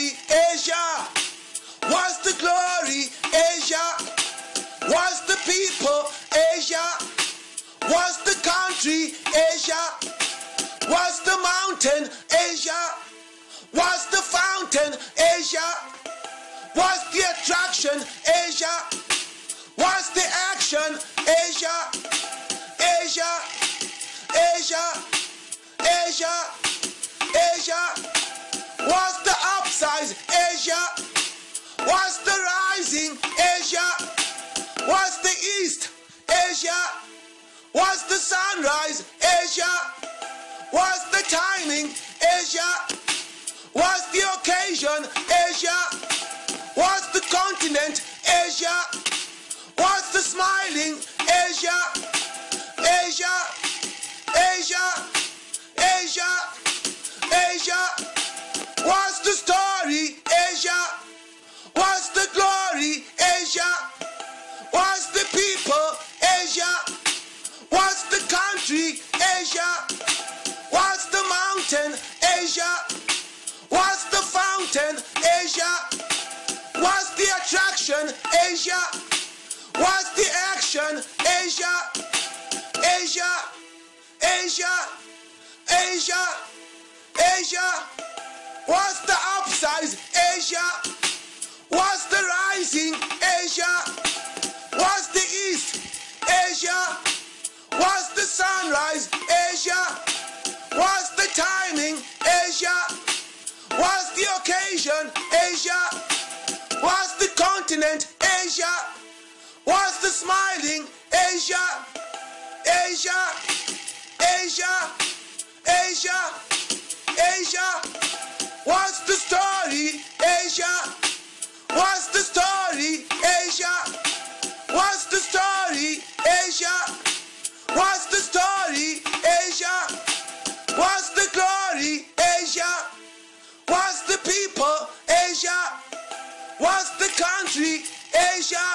glory, Asia? What's the glory, Asia? What's the people, Asia? What's the country, Asia? What's the mountain, Asia? What's the fountain, Asia? What's the attraction, Asia? What's the action, Asia? Asia, Asia, Asia, Asia. What's upsize? Asia. What's the rising? Asia. What's the east? Asia. What's the sunrise? Asia. What's the timing? Asia. What's the occasion? Asia. What's the continent? Asia. What's the smiling? Asia. Asia. What's the mountain? Asia. What's the fountain? Asia. What's the attraction? Asia. What's the action? Asia. Asia. Asia. Asia. Asia. What's the upsize? Asia. What's the rising? Asia. Occasion? Asia. What's the continent? Asia. What's the smiling? Asia. Asia. Asia. Asia. Asia. What's the story? Asia. What's the story? Asia. What's the story? Asia. What's the story? Asia. What's the glory? Asia. What's people? Asia. What's the country? Asia.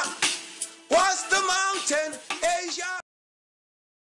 What's the mountain? Asia.